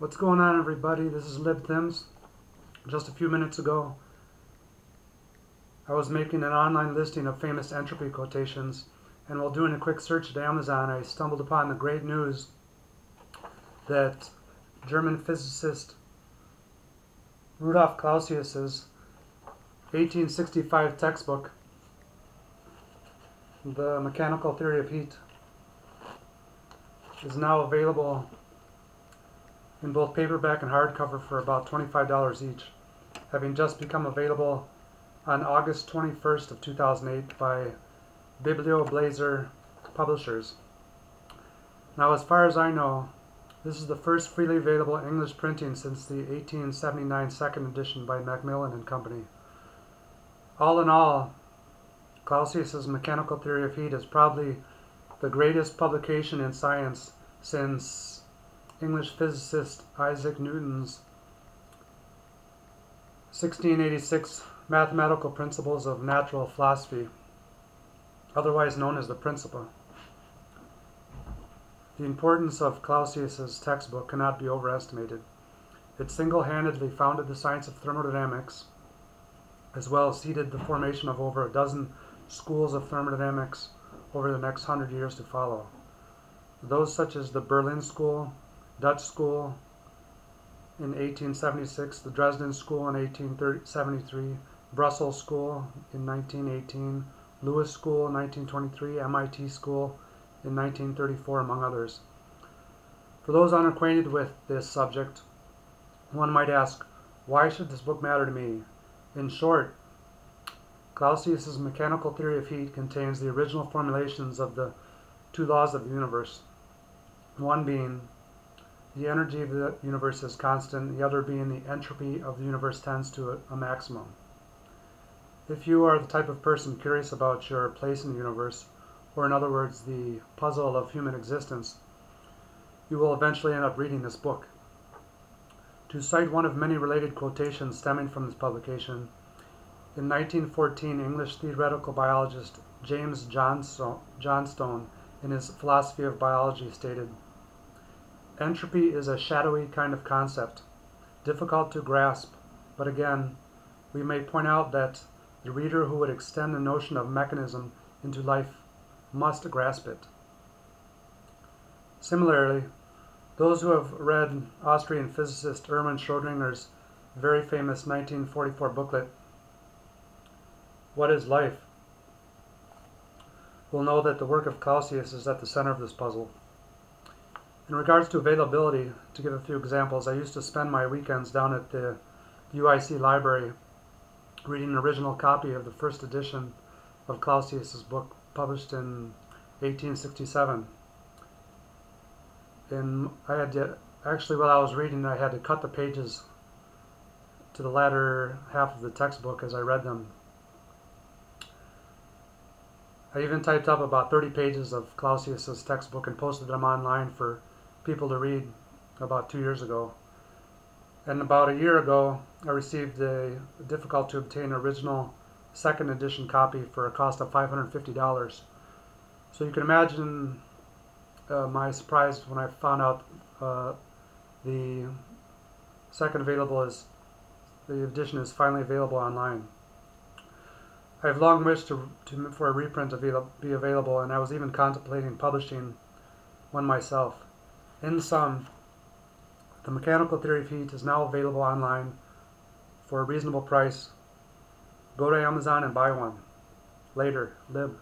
What's going on, everybody? This is Libb Thims. Just a few minutes ago, I was making an online listing of famous entropy quotations, and while doing a quick search at Amazon, I stumbled upon the great news that German physicist Rudolf Clausius's 1865 textbook, The Mechanical Theory of Heat, is now available in both paperback and hardcover for about $25 each, having just become available on August 21st of 2008 by BiblioBazaar Publishers. Now, as far as I know, this is the first freely available English printing since the 1879 second edition by Macmillan and Company. All in all, Clausius's Mechanical Theory of Heat is probably the greatest publication in science since English physicist Isaac Newton's 1686 Mathematical Principles of Natural Philosophy, otherwise known as the Principia. The importance of Clausius's textbook cannot be overestimated. It single-handedly founded the science of thermodynamics, as well as seeded the formation of over a dozen schools of thermodynamics over the next hundred years to follow. Those such as the Berlin School, Dutch School in 1876, the Dresden School in 1873, Brussels School in 1918, Lewis School in 1923, MIT School in 1934, among others. For those unacquainted with this subject, one might ask, why should this book matter to me? In short, Clausius's mechanical theory of heat contains the original formulations of the two laws of the universe. One being the energy of the universe is constant, the other being the entropy of the universe tends to a, maximum. If you are the type of person curious about your place in the universe, or in other words, the puzzle of human existence, you will eventually end up reading this book. To cite one of many related quotations stemming from this publication, in 1914, English theoretical biologist James Johnstone, in his Philosophy of Biology, stated, Entropy is a shadowy kind of concept, difficult to grasp, but again, we may point out that the reader who would extend the notion of mechanism into life must grasp it. Similarly, those who have read Austrian physicist Erwin Schrödinger's very famous 1944 booklet, What is Life? will know that the work of Clausius is at the center of this puzzle. In regards to availability, to give a few examples, I used to spend my weekends down at the UIC library reading an original copy of the first edition of Clausius's book published in 1867. And I had to, actually while I was reading, I had to cut the pages to the latter half of the textbook as I read them. I even typed up about 30 pages of Clausius's textbook and posted them online for people to read about two years ago. And about a year ago, I received a difficult to obtain original second edition copy for a cost of $550. So you can imagine uh, my surprise when I found out uh, the second available is the edition is finally available online. I have long wished to, to, for a reprint to be available, and I was even contemplating publishing one myself. In sum, the Mechanical Theory of Heat is now available online for a reasonable price. Go to Amazon and buy one. Later, Libb.